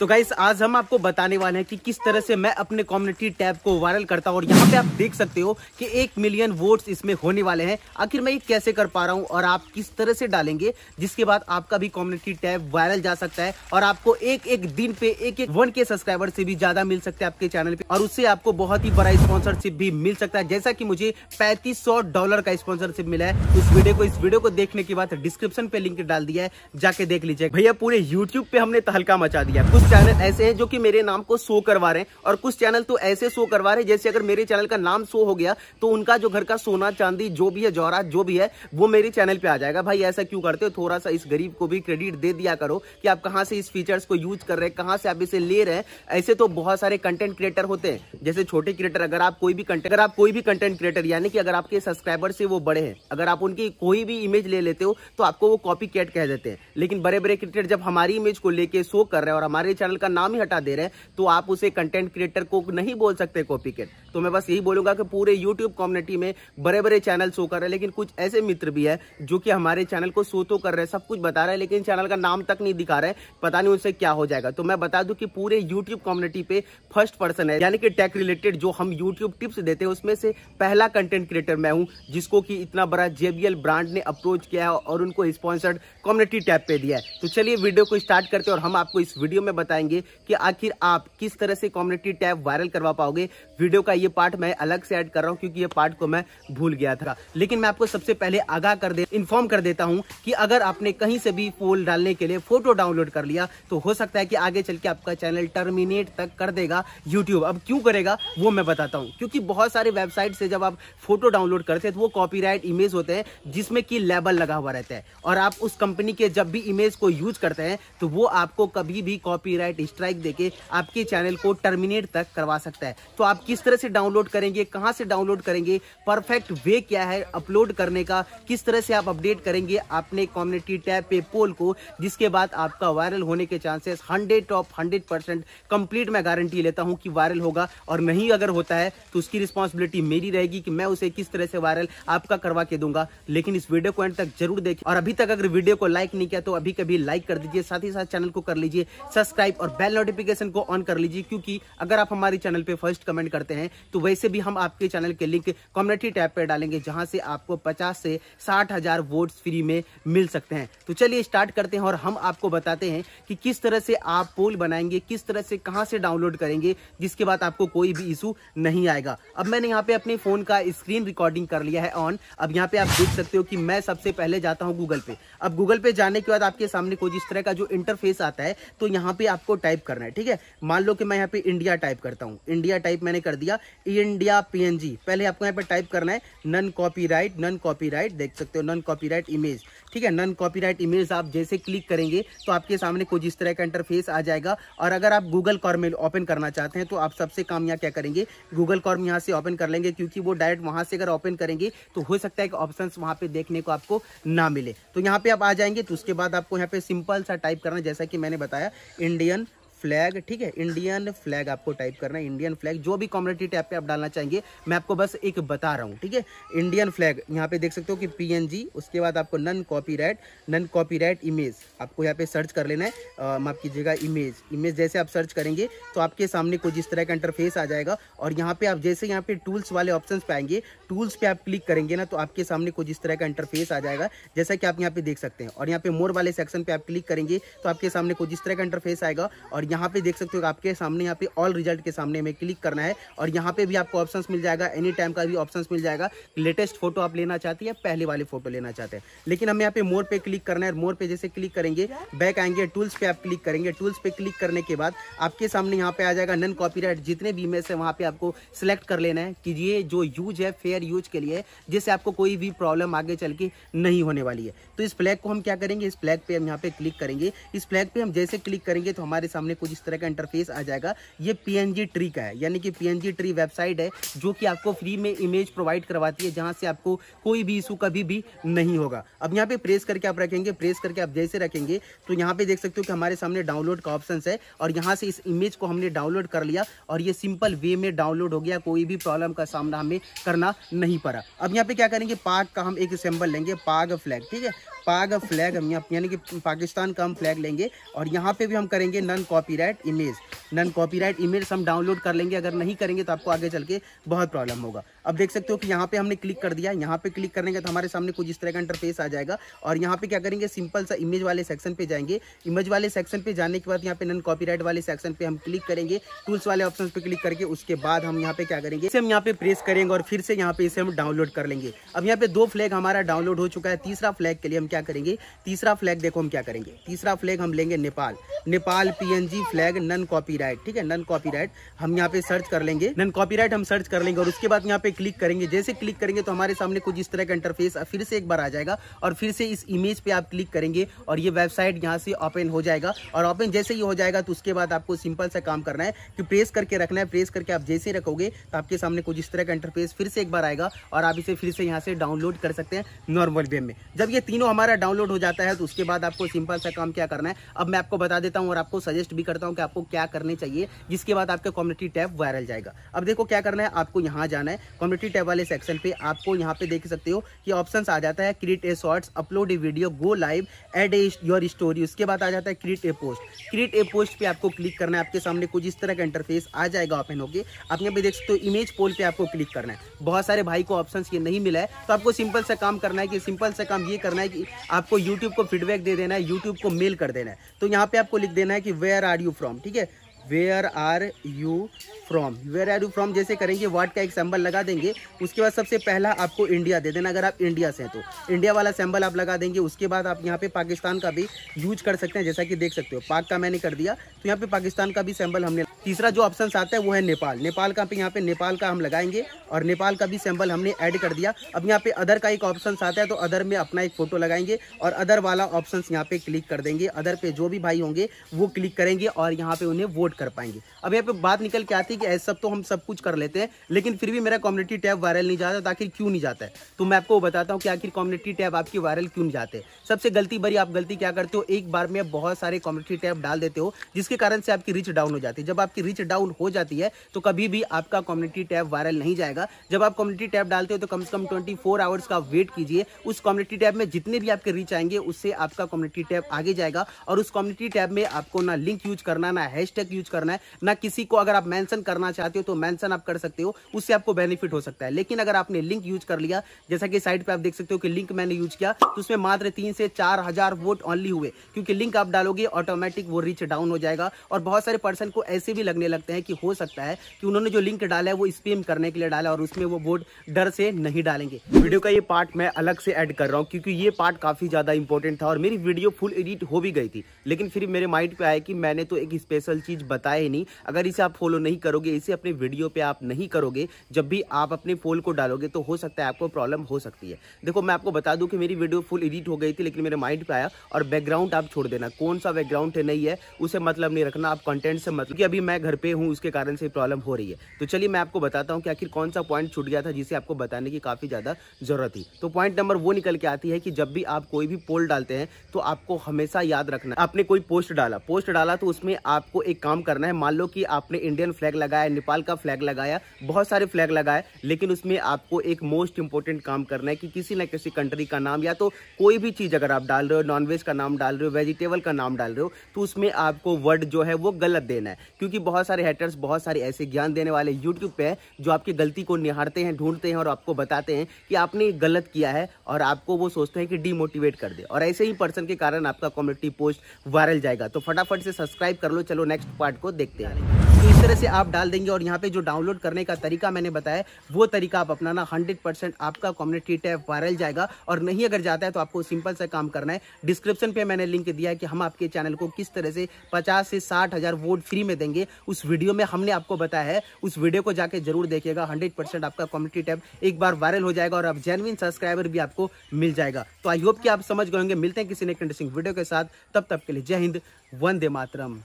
तो गाइस आज हम आपको बताने वाले हैं कि किस तरह से मैं अपने कम्युनिटी टैब को वायरल करता हूँ और यहाँ पे आप देख सकते हो कि एक मिलियन वोट्स इसमें होने वाले हैं। आखिर मैं ये कैसे कर पा रहा हूँ और आप किस तरह से डालेंगे, जिसके बाद आपका भी कम्युनिटी टैब वायरल जा सकता है और आपको एक एक दिन पे एक एक वन के सब्सक्राइबर से भी ज़्यादा मिल सकते हैं आपके चैनल पे। और उससे आपको बहुत ही बड़ा स्पॉन्सरशिप भी मिल सकता है। जैसा की मुझे पैंतीस डॉलर का स्पॉन्सरशिप मिला है। उस वीडियो को इस वीडियो को देखने के बाद डिस्क्रिप्शन पे लिंक डाल दिया है, जाके देख लीजिए। भैया, पूरे यूट्यूब पे हमने तहलका मचा दिया कुछ चैनल ऐसे हैं जो कि मेरे नाम को शो करवा रहे हैं। और कुछ चैनल तो ऐसे शो करवा रहे हैं, जैसे अगर मेरे चैनल का नाम शो हो गया तो उनका जो घर का सोना, चांदी, जो भी है, जौहरात, जो भी है, वो मेरे चैनल पे आ जाएगा। भाई, ऐसा क्यों करते हो? थोड़ा सा इस गरीब को भी क्रेडिट दे दिया करो कि आप कहाँ से इस फीचर्स को यूज़ कर रहे हैं, कहाँ से आप इसे ले रहे हैं। ऐसे तो बहुत सारे कंटेंट क्रिएटर होते हैं। जैसे छोटे क्रिएटर अगर आप कोई भी कंटेंट अगर आप कोई भी कंटेंट क्रिएटर यानी कि अगर आपके सब्सक्राइबर से वो बड़े हैं, अगर आप उनकी कोई भी इमेज ले लेते हो तो आपको वो कॉपी कैट कह देते हैं। लेकिन बड़े बड़े क्रिएटर जब हमारी इमेज को लेके शो कर रहे हैं और हमारे चैनल का नाम ही हटा दे रहे हैं तो आप उसे कंटेंट क्रिएटर को नहीं बोल सकते कॉपी तो मैं बस यही बोलूँगा कि पूरे यूट्यूब कम्युनिटी में बड़े बड़े चैनल शो कर रहे हैं, लेकिन कुछ ऐसे मित्र भी है जो कि हमारे चैनल को शो तो कर रहे हैं, सब कुछ बता रहे हैं, लेकिन चैनल का नाम तक नहीं दिखा रहे पता नहीं उनसे क्या हो जाएगा। तो मैं बता दूँ कि पूरे यूट्यूब कम्युनिटी पे फ़र्स्ट पर्सन है, यानी कि टेक रिलेटेड जो हम यूट्यूब टिप्स देते हैं, उसमें से पहला कंटेंट क्रिएटर मैं हूँ, जिसको कि इतना बड़ा जेबीएल ब्रांड ने अप्रोच किया है और उनको स्पॉन्सर्ड कम्युनिटी टैब पे दिया है। तो चलिए वीडियो को स्टार्ट करते हैं और हम आपको इस वीडियो में बताएँगे कि आखिर आप किस तरह से कम्युनिटी टैब वायरल करवा पाओगे। वीडियो का ये पार्ट मैं अलग से ऐड कर रहा हूँ क्योंकि ये पार्ट को मैं भूल गया था। लेकिन मैं आपको सबसे पहले आगाह कर दे इन्फॉर्म कर देता हूँ कि अगर आपने कहीं से भी पोल डालने के लिए फ़ोटो डाउनलोड कर लिया तो हो सकता है कि आगे चल के आपका चैनल टर्मिनेट तक कर देगा यूट्यूब अब क्यों करेगा, वो मैं बताता हूँ। क्योंकि बहुत सारे वेबसाइट से जब आप फ़ोटो डाउनलोड करते हैं तो वो कॉपीराइट इमेज होते हैं, जिसमें कि लेबल लगा हुआ रहता है। और आप उस कंपनी के जब भी इमेज को यूज़ करते हैं तो वो आपको कभी भी कॉपीराइट स्ट्राइक देके आपके चैनल को टर्मिनेट तक करवा सकता है। तो आप किस तरह से डाउनलोड करेंगे, कहाँ से डाउनलोड करेंगे परफेक्ट वे क्या है अपलोड करने का, किस तरह से आप अपडेट करेंगे अपने कम्युनिटी टैब पे पोल को, जिसके बाद आपका वायरल होने के chances hundred of hundred percent complete मैं गारंटी लेता हूँ कि वायरल होगा। और नहीं अगर होता है तो उसकी रिस्पॉन्सिबिलिटी मेरी रहेगी कि मैं उसे किस तरह से वायरल आपका करवा के दूँगा। लेकिन इस वीडियो को एंड तक ज़रूर देखिए और अभी तक अगर वीडियो को लाइक नहीं किया तो अभी कभी लाइक कर दीजिए, साथ ही साथ चैनल को कर लीजिए सब्सक्राइब और बेल नोटिफिकेशन को ऑन कर लीजिए, क्योंकि अगर आप हमारे चैनल पे फ़र्स्ट कमेंट करते हैं तो वैसे भी हम आपके चैनल के लिंक कम्युनिटी टैब पर डालेंगे, जहाँ से आपको 50 से साठ हज़ार वोट फ्री में मिल सकते हैं। तो चलिए स्टार्ट करते हैं और हम आपको बताते हैं कि किस तरह से आप पोल बनाएँगे, किस तरह से कहाँ से डाउनलोड करेंगे, जिसके बाद आपको कोई भी इशू नहीं आएगा। अब मैंने यहाँ पे अपने फ़ोन का स्क्रीन रिकॉर्डिंग कर लिया है ऑन अब यहाँ पे आप देख सकते हो कि मैं सबसे पहले जाता हूँ गूगल पे। अब गूगल पे जाने के बाद आपके सामने कोई इस तरह का जो इंटरफेस आता है तो यहाँ पे आपको टाइप करना है, ठीक है? मान लो कि मैं यहाँ पे इंडिया टाइप करता हूँ। इंडिया टाइप मैंने कर दिया। इंडिया पीएनजी पहले आपको यहाँ पे टाइप करना है नन कॉपीराइट नन कॉपीराइट देख सकते हो नन कॉपीराइट इमेज ठीक है नन कॉपीराइट इमेज आप जैसे क्लिक करेंगे तो आपके सामने कुछ इस तरह का इंटरफेस आ जाएगा। और अगर आप गूगल कॉर्म ओपन करना चाहते हैं तो आप सबसे काम यहाँ क्या करेंगे? गूगल कॉर्म यहाँ से ओपन कर लेंगे, क्योंकि वो डायरेक्ट वहाँ से अगर ओपन करेंगे तो हो सकता है कि ऑप्शन वहाँ पर देखने को आपको ना मिले। तो यहाँ पे आप आ जाएँगे तो उसके बाद आपको यहाँ पे सिंपल सा टाइप करना जैसा कि मैंने बताया इंडियन फ्लैग, ठीक है? इंडियन फ्लैग आपको टाइप करना है इंडियन फ्लैग जो भी कम्युनिटी टैब पे आप डालना चाहेंगे, मैं आपको बस एक बता रहा हूँ, ठीक है? इंडियन फ्लैग यहाँ पे देख सकते हो कि पीएनजी उसके बाद आपको non copyright non copyright image आपको यहाँ पे सर्च कर लेना है माफ़ कीजिएगा इमेज इमेज जैसे आप सर्च करेंगे तो आपके सामने कुछ इस तरह का इंटरफेस आ जाएगा, और यहाँ पे आप जैसे यहाँ पे टूल्स वाले ऑप्शन पे आएँगे टूल्स पे आप क्लिक करेंगे ना तो आपके सामने कुछ इस तरह का इंटरफेस आ जाएगा, जैसा कि आप यहाँ पे देख सकते हैं, और यहाँ पे मोर वाले सेक्शन पे आप क्लिक करेंगे तो आपके सामने कुछ इस तरह का इंटरफेस आएगा, और यहाँ पे देख सकते हो आपके सामने यहाँ पे ऑल रिज़ल्ट के सामने में क्लिक करना है और यहाँ पे भी आपको ऑप्शंस मिल जाएगा एनी टाइम का भी ऑप्शंस मिल जाएगा। लेटेस्ट फ़ोटो आप लेना चाहते हैं पहले वाले फ़ोटो लेना चाहते हैं। लेकिन हमें यहाँ पे मोर पे क्लिक करना है मोर पे जैसे क्लिक करेंगे बैक आएँगे टूल्स पे आप क्लिक करेंगे। टूल्स पे क्लिक करने के बाद आपके सामने यहाँ पे आ जाएगा नन कॉपीराइट जितने भी इमेज है वहाँ पे आपको सिलेक्ट कर लेना है कि ये जो यूज़ है फेयर यूज़ के लिए, जिससे आपको कोई भी प्रॉब्लम आगे चल के नहीं होने वाली है। तो इस फ्लैग को हम क्या करेंगे? इस फ्लैग पे हम यहाँ पे क्लिक करेंगे। इस फ्लैग पे हम जैसे क्लिक करेंगे तो हमारे सामने कुछ इस तरह का इंटरफेस आ जाएगा, ये पीएनजी ट्री का है। यानी कि पीएनजी ट्री वेबसाइट है, जो कि आपको फ्री में इमेज प्रोवाइड करवाती है, जहाँ से आपको कोई भी इशू कभी भी नहीं होगा। अब यहाँ पे प्रेस करके आप रखेंगे प्रेस करके आप जैसे रखेंगे तो यहाँ पे देख सकते हो कि हमारे सामने डाउनलोड का ऑप्शन है, और यहाँ से इस इमेज को हमने डाउनलोड कर लिया, और ये सिंपल वे में डाउनलोड हो गया, कोई भी प्रॉब्लम का सामना हमें करना नहीं पड़ा। अब यहाँ पे क्या करेंगे पाग का हम एक सिंबल लेंगे पाग फ्लैग ठीक है? पाग फ्लैग, हम यहाँ यानी कि पाकिस्तान का हम फ्लैग लेंगे और यहाँ पे भी हम करेंगे non copyright image. Non copyright image हम डाउनलोड कर लेंगे, अगर नहीं करेंगे तो आपको आगे चल के बहुत प्रॉब्लम होगा। अब देख सकते हो कि यहाँ पे हमने क्लिक कर दिया, यहाँ पे क्लिक करने के तो हमारे सामने कुछ इस तरह का इंटरफेस आ जाएगा और यहाँ पे क्या करेंगे सिंपल सा इमेज वाले सेक्शन पे जाएँगे। इमेज वाले सेक्शन पे जाने के बाद यहाँ पे नन कॉपीराइट वाले सेक्शन पे हम क्लिक करेंगे टूल्स वाले ऑप्शन पे क्लिक करके उसके बाद हम यहाँ पे क्या करेंगे, इसे हम यहाँ पे प्रेस करेंगे और फिर से यहाँ पे इसे हम डाउनलोड कर लेंगे। अब यहाँ पे दो फ्लैग हमारा डाउनलोड हो चुका है, तीसरा फ्लैग के लिए हम क्या करेंगे? तीसरा फ्लैग देखो हम क्या करेंगे। तीसरा फ्लैग हम लेंगे Nepal. Nepal PNG flag non copyright ठीक है? नन कॉपीराइट हम यहाँ पे सर्च कर लेंगे। नन कॉपीराइट हम सर्च कर लेंगे और उसके बाद यहाँ पे क्लिक करेंगे। जैसे क्लिक करेंगे तो हमारे सामने कुछ इस तरह का इंटरफेस फिर से एक बार आ जाएगा और फिर से इस इमेज पे आप क्लिक करेंगे और ये वेबसाइट यहाँ से ओपन हो जाएगा। और ओपन जैसे ही हो जाएगा तो उसके बाद आपको सिंपल सा काम करना है कि प्रेस करके रखना है। प्रेस करके आप जैसे रखोगे तो आपके सामने कुछ इस तरह का इंटरफेस फिर से एक बार आएगा और आप इसे फिर से यहाँ से डाउनलोड कर सकते हैं नॉर्मल वे में। जब ये तीनों हमारा डाउनलोड हो जाता है तो उसके बाद आपको सिंपल सा काम क्या करना है? अब मैं आपको बता देता हूँ और आपको सजेस्ट भी करता हूँ कि आपको क्या करने चाहिए, जिसके बाद आपका कम्युनिटी टैब वायरल जाएगा। अब देखो क्या करना है, आपको यहाँ जाना है। कम्युनिटी टैब वाले सेक्शन पे आपको यहाँ पे देख सकते हो कि ऑप्शन आ जाता है create a shorts upload a video go live add a your story उसके बाद आ जाता है create a post create a post पे आपको क्लिक करना है, आपके सामने कुछ इस तरह का इंटरफेस आ जाएगा ओपन होकर आप यहाँ पे देख सकते हो इमेज पोल पे आपको क्लिक करना है। बहुत सारे भाई को ऑप्शन ये नहीं मिला है तो आपको सिंपल सा काम करना है कि सिंपल सा काम ये करना है कि आपको यूट्यूब को फीडबैक दे देना है यूट्यूब को मेल कर देना है। तो यहाँ पे आपको लिख देना है कि वेयर आर यू फ्रॉम ठीक है? Where are you from where are you from जैसे करेंगे वाट का एक सिंबल लगा देंगे। उसके बाद सबसे पहला आपको इंडिया दे देना, अगर आप इंडिया से हैं तो। इंडिया वाला सिंबल आप लगा देंगे, उसके बाद आप यहाँ पे पाकिस्तान का भी यूज़ कर सकते हैं, जैसा कि देख सकते हो। पाक का मैंने कर दिया तो यहाँ पे पाकिस्तान का भी सिंबल हमने तीसरा जो ऑप्शन आता है वो है नेपाल। नेपाल का यहाँ पे नेपाल का हम लगाएँगे और नेपाल का भी सिंबल हमने ऐड कर दिया। अब यहाँ पे अदर का एक ऑप्शन आता है तो अदर में अपना एक फ़ोटो लगाएँगे और अदर वाला ऑप्शन यहाँ पे क्लिक कर देंगे। अदर पे जो भी भाई होंगे वो क्लिक करेंगे और यहाँ पे उन्हें वोट कर पाएँगे। अब यहाँ पे बात निकल के आती है कि ऐसा सब तो हम सब कुछ कर लेते हैं, लेकिन फिर भी मेरा कम्युनिटी टैब वायरल नहीं जाता तो आखिर क्यों नहीं जाता है? तो मैं आपको बताता हूँ कि आखिर कम्युनिटी टैब आपकी वायरल क्यों नहीं जाते सबसे गलती बड़ी आप गलती क्या करते हो? एक बार में बहुत सारे कम्युनिटी टैब डाल देते हो, जिसके कारण से आपकी रिच डाउन हो जाती है। जब आपकी रिच डाउन हो जाती है तो कभी भी आपका कम्युनिटी टैब वायरल नहीं जाएगा। जब आप कम्युनिटी टैब डालते हो तो कम से कम ट्वेंटी फोर आवर्स का वेट कीजिए। उस कम्युनिटी टैब में जितने भी आपके रीच आएँगे, उससे आपका कम्युनिटी टैब आगे जाएगा। और उस कम्युनिटी टैब में आपको ना लिंक यूज़ करना, ना हैश यूज़ करना है, ना किसी को अगर आप मेंशन करना चाहते हो तो मेंशन आप कर सकते हो। उससे आपको बेनिफिट हो सकता है। लेकिन अगर आपने लिंक यूज़ कर लिया, जैसा कि साइड पर आप देख सकते हो कि लिंक मैंने यूज़ किया तो उसमें मात्र तीन से चार हज़ार वोट ऑनली हुए। क्योंकि लिंक आप डालोगे ऑटोमेटिक वो रीच डाउन हो जाएगा। और बहुत सारे पर्सन को ऐसे भी लगने लगते हैं कि हो सकता है कि उन्होंने जो लिंक डाला है वो स्पेम करने के लिए डाला और उसमें वो वोट डर से नहीं डालेंगे। वीडियो का ये पार्ट मैं अलग से ऐड कर रहा हूँ क्योंकि ये पार्ट काफ़ी ज़्यादा इंपॉर्टेंट था और मेरी वीडियो फुल एडिट हो भी गई थी। लेकिन फिर मेरे माइंड पे आया कि मैंने तो एक स्पेशल चीज़ बताया ही नहीं। अगर इसे आप फॉलो नहीं करोगे, इसे अपने वीडियो पे आप नहीं करोगे, जब भी आप अपने फोल को डालोगे तो हो सकता है आपको प्रॉब्लम हो सकती है। देखो, मैं आपको बता दूँ कि मेरी वीडियो फुल एडिट हो गई थी, लेकिन मेरे माइंड पे आया और बैकग्राउंड आप छोड़ देना। कौन सा बैकग्राउंड नहीं है, उसे मतलब नहीं रखना। आप कंटेंट से मतलब कि अभी मैं घर पे हूँ उसके कारण से प्रॉब्लम हो रही है। तो चलिए मैं आपको बताता हूँ कि आखिर कौन सा पॉइंट छूट गया था जिसे आपको बताने की काफ़ी ज़्यादा ज़रूरत थी। तो पॉइंट नंबर वो निकल के आती है कि जब भी आप कोई भी पोल डालते हैं तो आपको हमेशा याद रखना आपने कोई पोस्ट डाला पोस्ट डाला तो उसमें आपको एक काम करना है। मान लो कि आपने इंडियन फ्लैग लगाया नेपाल का फ्लैग लगाया, बहुत सारे फ्लैग लगाए, लेकिन उसमें आपको एक मोस्ट इंपॉर्टेंट काम करना है कि किसी ना किसी कंट्री का नाम या तो कोई भी चीज़ अगर आप डाल रहे हो नॉनवेज का नाम डाल रहे हो वेजिटेबल का नाम डाल रहे हो तो उसमें आपको वर्ड जो है वो गलत देना है। क्योंकि बहुत सारे हेटर्स बहुत सारे ऐसे ज्ञान देने वाले यूट्यूब पे जो आपकी गलती को निहारते हैं, ढूंढते हैं और आपको बताते हैं कि आपने गलत किया है और आपको वो सोचते हैं कि डीमोटिवेट कर दे। और ऐसे ही पर्सन के कारण आपका कम्युनिटी पोस्ट वायरल जाएगा। तो फटाफट से सब्सक्राइब कर लो, चलो नेक्स्ट पार्ट को देखते हैं। तो इस तरह से आप डाल देंगे और यहाँ पे जो डाउनलोड करने का तरीका मैंने बताया, वो तरीका आप अपनाना हंड्रेड परसेंट आपका कम्युनिटी टैब वायरल जाएगा। और नहीं अगर जाता है तो आपको सिंपल से काम करना है। डिस्क्रिप्शन पे मैंने लिंक दिया है कि हम आपके चैनल को किस तरह से पचास से साठ हज़ार वोट फ्री में देंगे। उस वीडियो में हमने आपको बताया है। उस वीडियो को जाके ज़रूर देखिएगा। हंड्रेड आपका कम्युनिटी टैब एक बार वायरल हो जाएगा और अब जेनविन सब्सक्राइबर भी आपको मिल जाएगा। तो आई होप कि आप समझ गए होंगे। मिलते हैं किसी ने वीडियो के साथ। तब तक के लिए जय हिंद, वंदे मातरम।